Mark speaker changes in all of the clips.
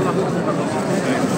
Speaker 1: It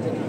Speaker 2: thank